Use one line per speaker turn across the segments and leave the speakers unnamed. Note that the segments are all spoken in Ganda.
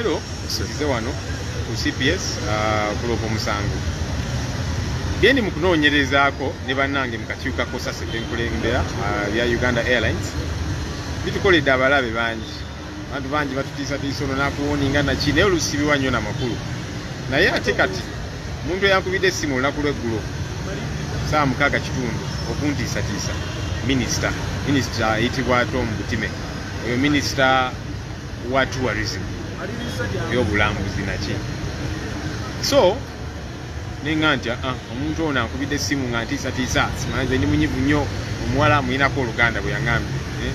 leero nsize wano ku cps uh, kulopa omusango gendi mu kunoonyerezaako ne bannange mu kakiiko kosase kenkulembera uh, bya uganda airlines bitukoledde abalabe bangi. Abantu bangi batutiisatiisa ono nakuwoninga naki naye olusibiwa nnyo namakulu naye ate kati omuntu eyankubidde essimu olunaku lweggulo saa mukaaga kitundu okuntiisatiisa minisita minisita ayitibwa tom butime. Oyo minisita wa tourism ebyobulambuzi naki. So nenga nti aa omuntu ono ankubidde essimu nga ntiisatiisa simanze ndi munyivu nnyo omuwala amuyinako oluganda bwe yaŋambye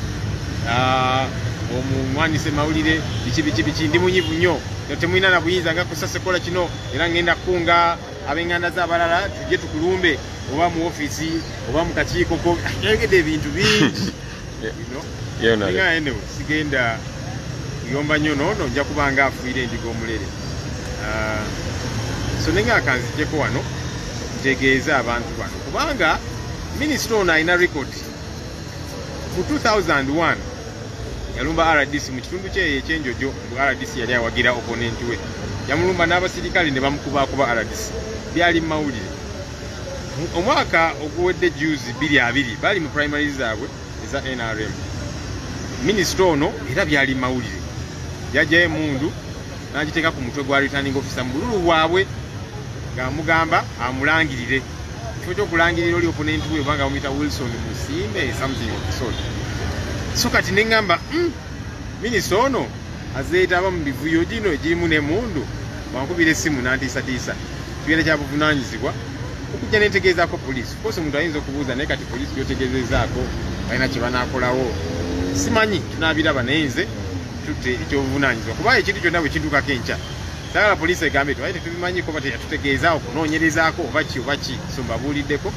omumwanise mawulire biki biki biki ndi munyivu nnyo temulina na buyinza nga kusase kola kino era ngenda kukunga ab'enganda z'abalala tujje tukulumbe oba mu ofiisi oba mu kakiiko ko yayogedde ebintu bingi. Sigenda kuyomba nnyo noono nja kuba nga afuire endiga omulere so nenga akanzijeko wano ntegeeze abantu bano kubanga minisita ono alina rekodi mu 2001 yalumba rdc mu kitundu kyeyo ekyenjojo ngu rdc yali awagira oponenti we. Yamulumba n'abasirikale ne bamukubakuba rdc byali mu mawulire. Omwaka oguwedde juzi 22 bali mu primary zaabwe eza nrm minisita ono era byali mawulire yajjayo emundu n'agiteeka ku mutwe gwa returning officer mu bululu bwabwe ng'amugamba amulangirire. Kifo kyokulangirira oli oponenti we obanga bamuyita wilson musimbe something of sort. So kati neŋŋamba mm, minisita ono azeetaba mu bivuyo gino egirimu n'emundu wankubira essimu nantiisatiisa. Kigenda kya buvunanyizibwa okujja nentegeezaako poliisi. Kosi omuntu ayinza okubuuza naye kati poliisi gyotegeezezaako balina kye banakolawo simanyi tunaabiraba naye nze tutte ekyobuvunanyizibwa kuba ekintu kyonna bwe kintukako enkya sagala poliisi egambe twaye tetubimanyiko bate yatutegeeza okunoonyerezaako oba ki oba ki? So mbabuuliddeko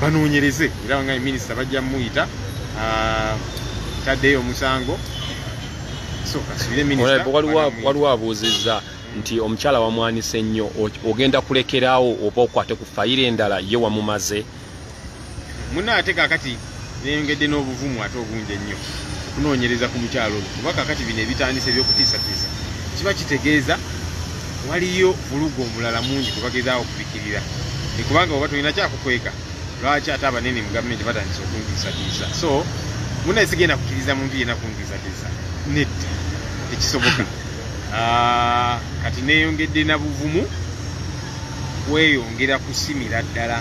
banoonyereze. Era nga minisita bajja muyita taddeyo omusango so kasubire
waliwo abuuzizza nti omukyala wamwanise nnyo ogenda kulekerawo oba okwate ku fayiro endala ye wamumaze.
Muna ate kakati neyongedde n'obuvumu ate obungi ennyo okunoonyereza ku mukyalo ono kuba kakati bino ebitandisa ebyokutiisatiisa kiba kitegeeza waliyo vulugu omulala mungi gwebagezaawo okubikirira. Ekubanga oba tolina kyakukweka lwaki ate abanene mu gavumenti batandisa okuntiisatiisa? So munaye sigenda kukkiriza muntu yena kuntiisatiisa nedda tekisoboka kati neyongedde na buvumu weyongera kusimira ddala.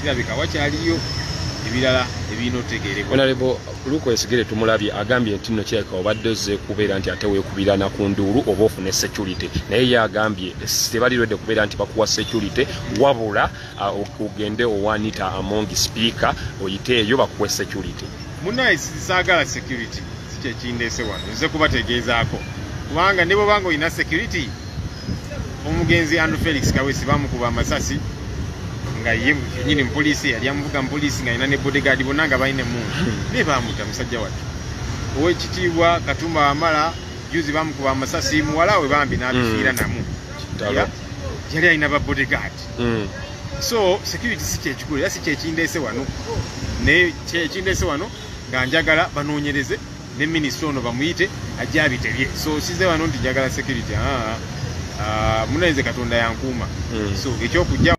Kirabika wakyaliyo ebirala ebirina otegeerebwa
honorable luko esigere tumulabye agambye nti nno kirabika obadde ozze kubeera nti ate weekubirana ku nduulu oba ofune security. Naye ye agambye tebalirwedde kubeera nti bakuwa security wabula ogende owanita among speaker oyite eyo bakuwe security.
Munaye saagala security. Si kyekindeese wano. Nze kubategeezaako. Kubanga ne bwobanga olina security omugenzi andrew felix kawesi bamukuba amasasi nga ye kenyini mupoliisi yali amuvuga mupoliisi nga alina ne bodegaadi bonna nga balina emundu naye bamuta musajja wattu owekitiibwa katumba wamala juzi bamukuba amasasi muwala we bambi n'abifiira namu. Yali alina ba bodegaadi so security si kyekikulu era si kyekindeese wano. Naye kyekindeese wano nga njagala banoonyereze ne minisita ono bamuyite ajje abiterye so size wano nti njagala security. Munayize katonda yankuuma. So ekyokujja